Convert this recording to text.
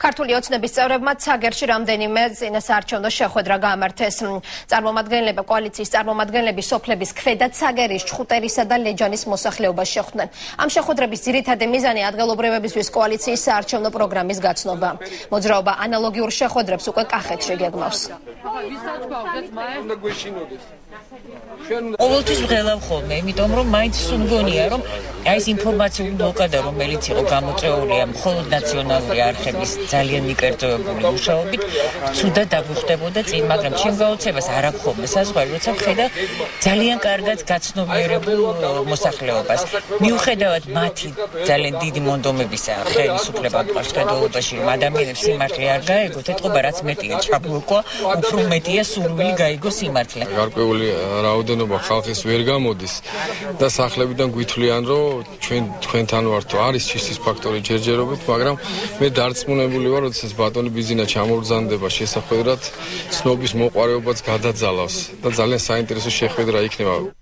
ქართული ოცნების წევრებმა ცაგერში რამდენიმე წინასაარჩევნო შეხვედრა გაამართეს. წარმომადგენლები კოალიციის წარმომადგენლები სოფლების ქვედა ცაგერის, ჩხუტერისა და ლეჯანის მოსახლეობას შეხვდნენ. ამ შეხვედრების ძირითადი მიზანი ადგილობრივებისთვის კოალიციის საარჩევნო პროგრამის გაცნობა. მოძრაობა ანალოგიურ შეხვედრებს უკვე კახეთში გეგმავს. ყოველთვის ვღელავ ხოლმე, იმიტომ რომ მაინც სუნგონია, რომ აი ეს ინფორმაციული მოკადა, რომელიც იყო გამოწვეულია მხოლოდ ნაციონალური არხების ძალიან მიკერძოებული მუშაობით, ცუდა დაგვხვდებოდა წინ, მაგრამ ჩემ გაოცებას არ აქვს ხოლმე საზღვარი, როცა ხედა ძალიან კარგად გაცნობიერებულ მოსახლეობას. მიუხედავად მათი ძალიან დიდი მონდომებისა, ხელისუფლება პასკადოობაში, რომ ადამიანებს სიმართლე არ გაეგოთ, ეთყობა რაც მეტია ჩაბლოკვა, უფრო მეტია სურვილი გაიგოს სიმართლე. გარკვეული რაოდენობა ხალხის ვერ გამოდის და სახლებიდან გვითვლიან, რომ ჩვენ თქვენთან ვართ, არის ჩისის ფაქტორი ჯერჯერობით, მაგრამ მე დარწმუნებული ვარ, როდესაც ბატონი ბიზინა ჩამოვზანდება შესახვედრად, ცნობის მოყარეობაც გადაძალავს და ძალიან საინტერესო შეხვედრა იქნება.